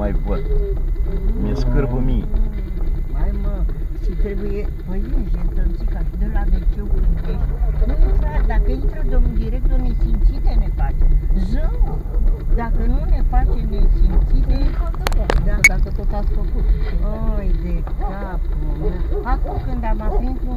mai văd. Mi-e scârbă mie. Mai mă, și trebuie, păi ești întâlțica și de la wc când ești. Nu intra, dacă intră domnul director nesimțite ne face. Zău! Dacă nu ne face nesimțite, Da, dacă tot ați făcut. oi de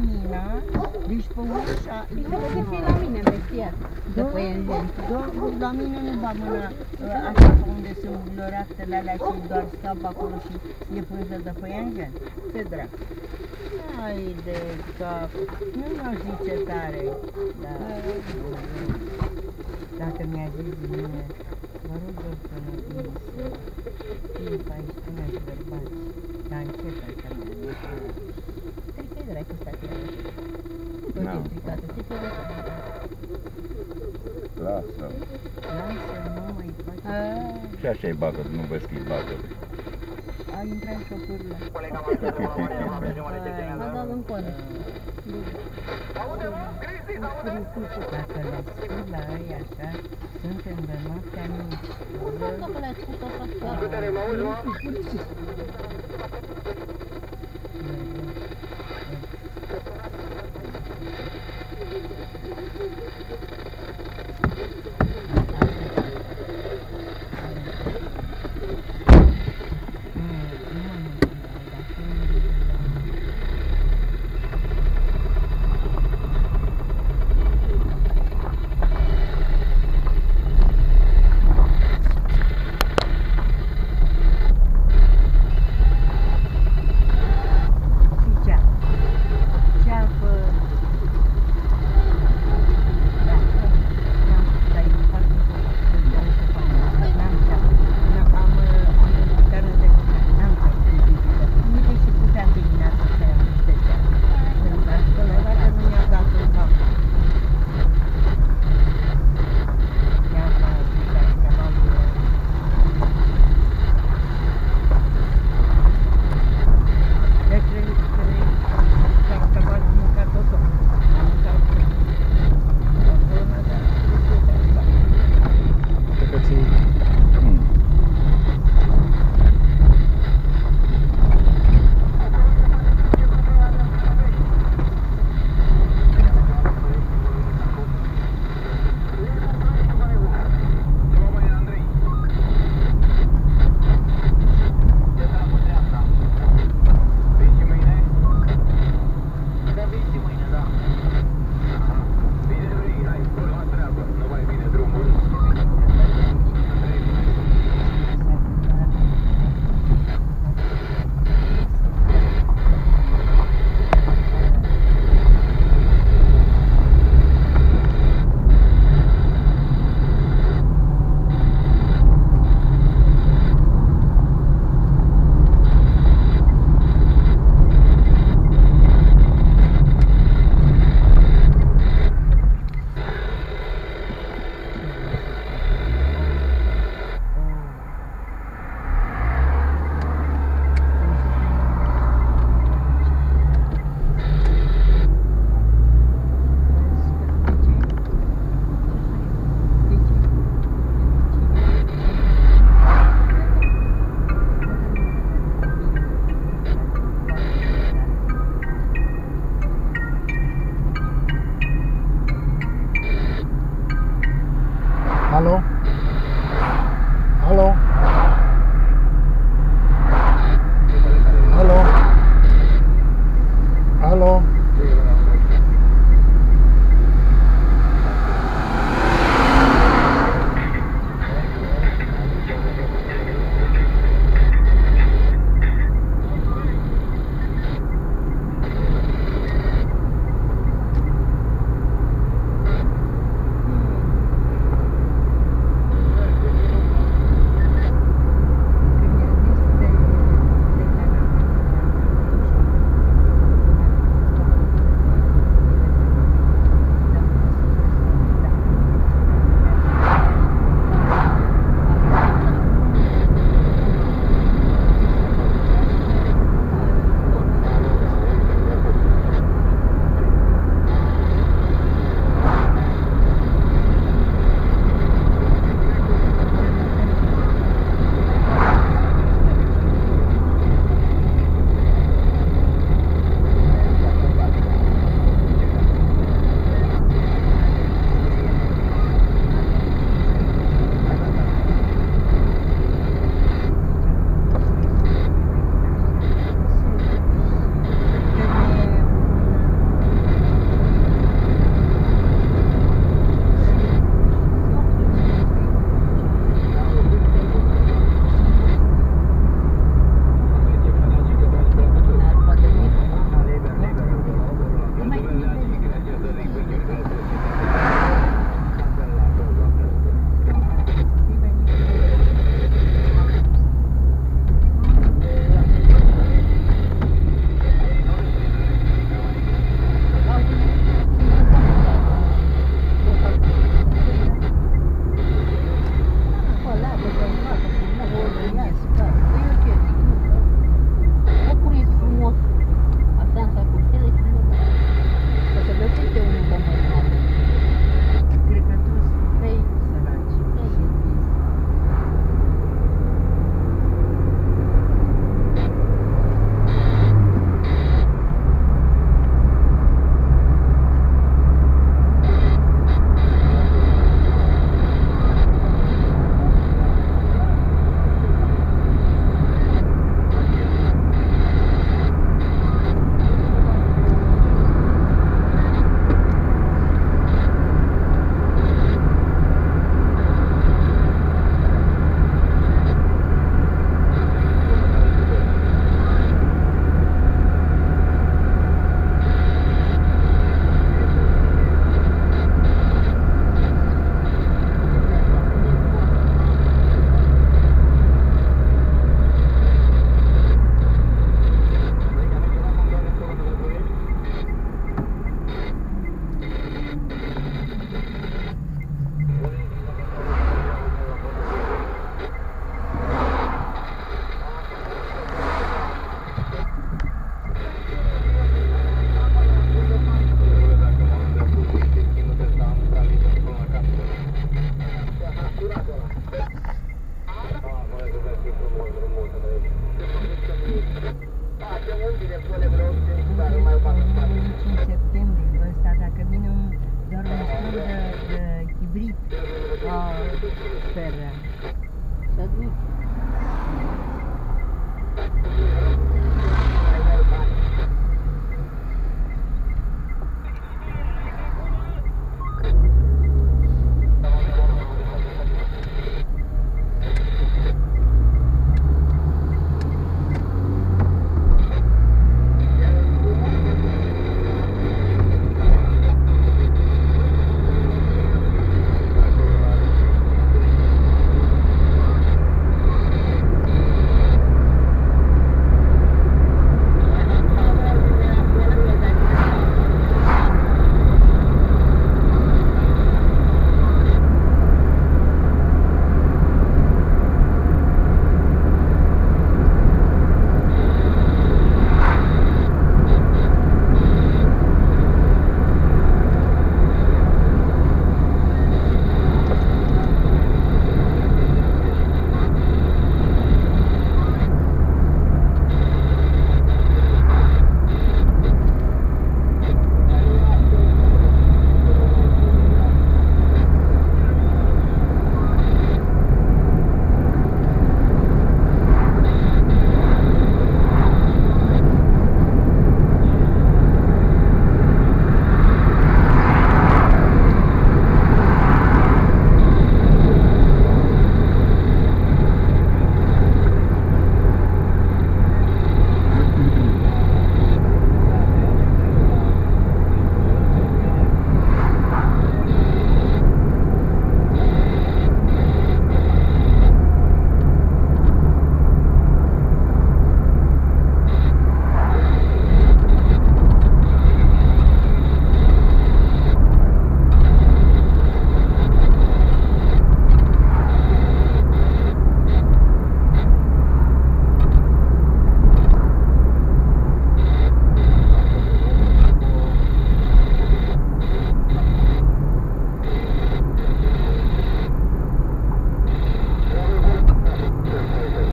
lumina, deci pe ușa, Trebuie să fie la mine, bestiat. De păienjeni. Doar la mine nu va mâna ă, așa pe unde sunt gloractele alea și doar scap acolo și e pânză de păianjen. Ce drag. Ai de cap. Nu mă zice tare. Da. Dacă mi-a zis mine, vă rog eu să mă gândesc. Timp aici până și bărbați. Dar încet așa mi-a zis. Cred că e dracu stat la Tot Da. e stricată. Ce ți-e Lasă. Lasă, nu mai face. Și așa i bagă, nu vezi că i bagă. A intrat șofurile. A dat în coadă. Dacă le spui la ei așa, suntem de noaptea mici. Dacă le-ai spus așa, chiar. Mereu